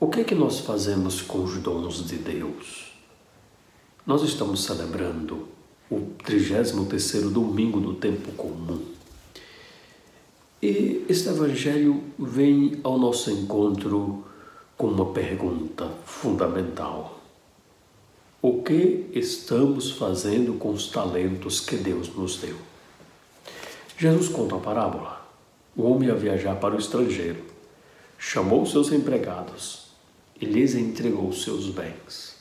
O que é que nós fazemos com os dons de Deus? Nós estamos celebrando o 33º domingo do tempo comum. E este evangelho vem ao nosso encontro com uma pergunta fundamental. O que estamos fazendo com os talentos que Deus nos deu? Jesus conta a parábola. O homem ia viajar para o estrangeiro, chamou seus empregados e lhes entregou os seus bens.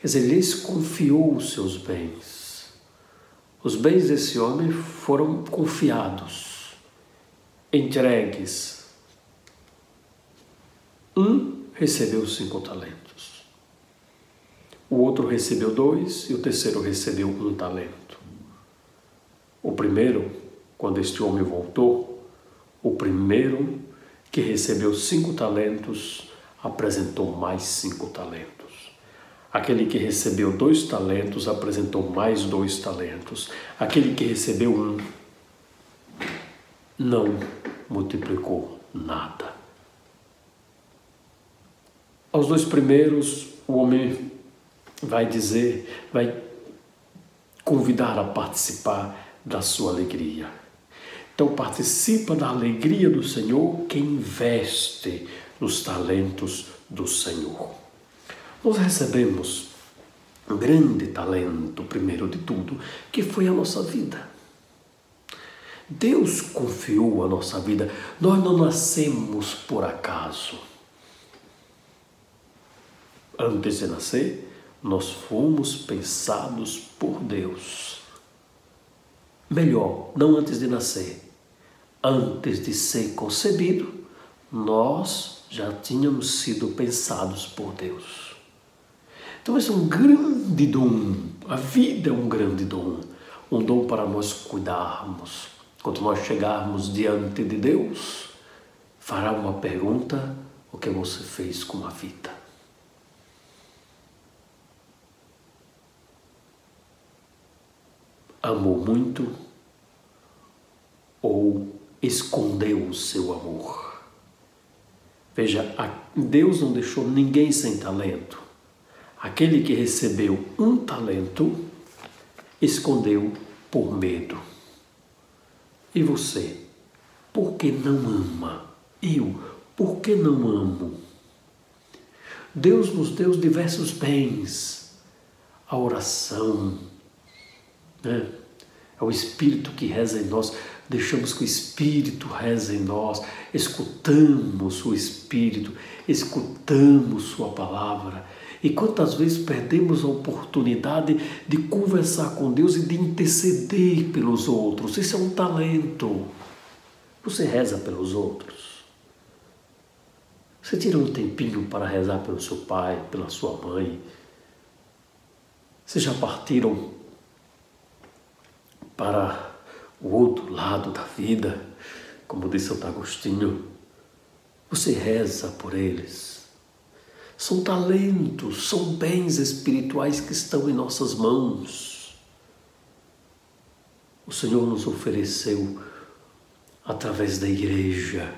Quer dizer, lhes confiou os seus bens. Os bens desse homem foram confiados, entregues. Um recebeu cinco talentos, o outro recebeu dois e o terceiro recebeu um talento. O primeiro, quando este homem voltou, o primeiro que recebeu cinco talentos apresentou mais cinco talentos. Aquele que recebeu dois talentos apresentou mais dois talentos. Aquele que recebeu um não multiplicou nada. Aos dois primeiros, o homem vai dizer, vai convidar a participar da sua alegria. Então participa da alegria do Senhor quem investe nos talentos do Senhor. Nós recebemos um grande talento, primeiro de tudo, que foi a nossa vida. Deus confiou a nossa vida. Nós não nascemos por acaso. Antes de nascer, nós fomos pensados por Deus. Melhor, não antes de nascer, antes de ser concebido, nós já tínhamos sido pensados por Deus. Então, esse é um grande dom. A vida é um grande dom. Um dom para nós cuidarmos. Quando nós chegarmos diante de Deus, fará uma pergunta: o que você fez com a vida? Amou muito ou escondeu o seu amor? Veja, Deus não deixou ninguém sem talento. Aquele que recebeu um talento escondeu por medo. E você, por que não ama? Eu, por que não amo? Deus nos deu diversos bens, a oração, né? É o Espírito que reza em nós deixamos que o Espírito reze em nós, escutamos o Espírito, escutamos Sua palavra. E quantas vezes perdemos a oportunidade de conversar com Deus e de interceder pelos outros? Isso é um talento. Você reza pelos outros. Você tira um tempinho para rezar pelo seu pai, pela sua mãe. Vocês já partiram para o outro lado da vida, como disse Santo Agostinho. Você reza por eles. São talentos, são bens espirituais que estão em nossas mãos. O Senhor nos ofereceu, através da igreja,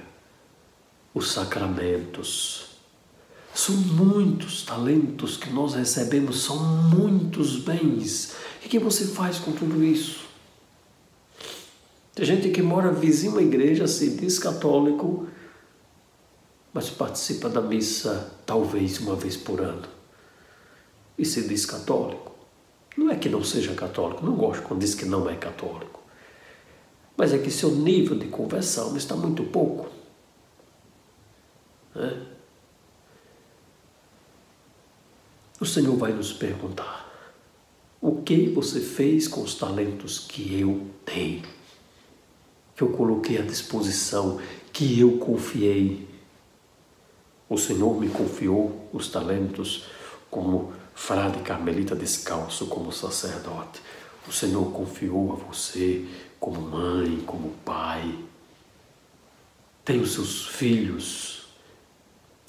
os sacramentos. São muitos talentos que nós recebemos, são muitos bens. O que você faz com tudo isso? Tem gente que mora vizinho à igreja, se diz católico, mas participa da missa talvez uma vez por ano. E se diz católico. Não é que não seja católico, não gosto quando diz que não é católico. Mas é que seu nível de conversão está muito pouco. Né? O Senhor vai nos perguntar: o que você fez com os talentos que eu dei? Que eu coloquei à disposição, que eu confiei. O Senhor me confiou os talentos como frade carmelita descalço, como sacerdote. O Senhor confiou a você como mãe, como pai. Tem os seus filhos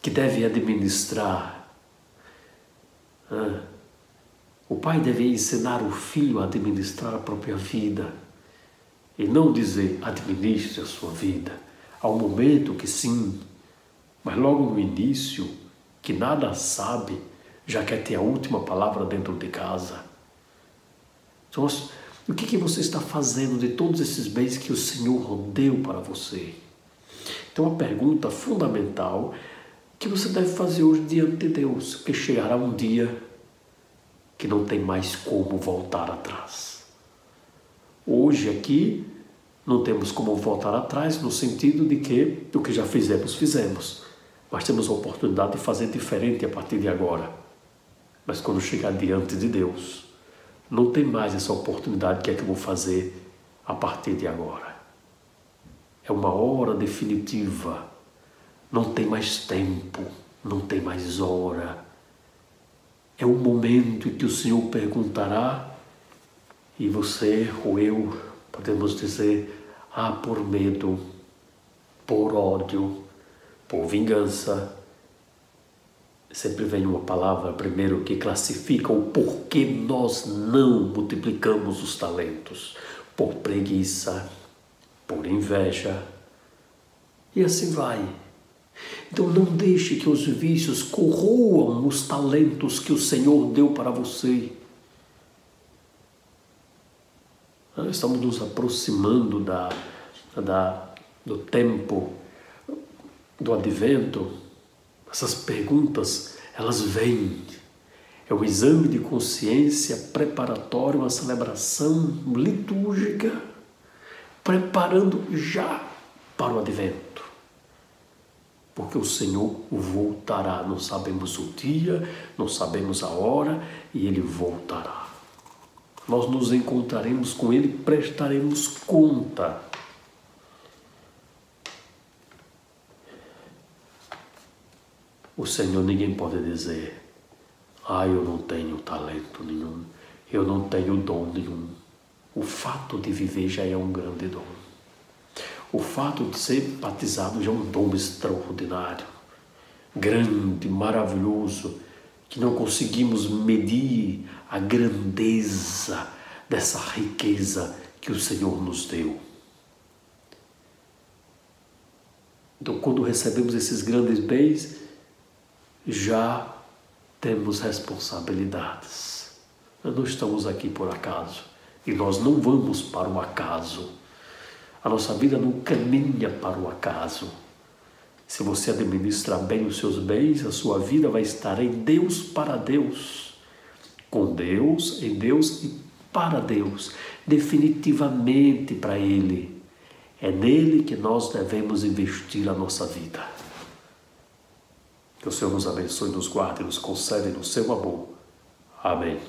que devem administrar. O pai deve ensinar o filho a administrar a própria vida e não dizer administre a sua vida. Há um momento que sim, mas logo no início, que nada sabe, já quer ter a última palavra dentro de casa. Então, o que, que você está fazendo de todos esses bens que o Senhor deu para você? Então, a pergunta fundamental que você deve fazer hoje diante de Deus, que chegará um dia que não tem mais como voltar atrás. Hoje aqui não temos como voltar atrás no sentido de que o que já fizemos, fizemos. Mas temos a oportunidade de fazer diferente a partir de agora. Mas quando chegar diante de Deus, não tem mais essa oportunidade que é que eu vou fazer a partir de agora. É uma hora definitiva. Não tem mais tempo, não tem mais hora. É o momento em que o Senhor perguntará e você ou eu podemos dizer: ah, por medo, por ódio, por vingança. Sempre vem uma palavra primeiro que classifica o porquê nós não multiplicamos os talentos. Por preguiça, por inveja. E assim vai. Então não deixe que os vícios corroam os talentos que o Senhor deu para você. Nós estamos nos aproximando da, da, do tempo do advento. Essas perguntas, elas vêm. É o exame de consciência preparatório, uma celebração litúrgica, preparando já para o advento. Porque o Senhor voltará, não sabemos o dia, não sabemos a hora, e Ele voltará nós nos encontraremos com Ele, prestaremos conta. O Senhor, ninguém pode dizer, ah, eu não tenho talento nenhum, eu não tenho dom nenhum. O fato de viver já é um grande dom. O fato de ser batizado já é um dom extraordinário, grande, maravilhoso que não conseguimos medir a grandeza dessa riqueza que o Senhor nos deu. Então, quando recebemos esses grandes bens, já temos responsabilidades. Nós não estamos aqui por acaso e nós não vamos para o acaso. A nossa vida não caminha para o acaso. Se você administrar bem os seus bens, a sua vida vai estar em Deus para Deus. Com Deus, em Deus e para Deus. Definitivamente para Ele. É nele que nós devemos investir a nossa vida. Que o Senhor nos abençoe, nos guarde, nos concede no seu amor. Amém.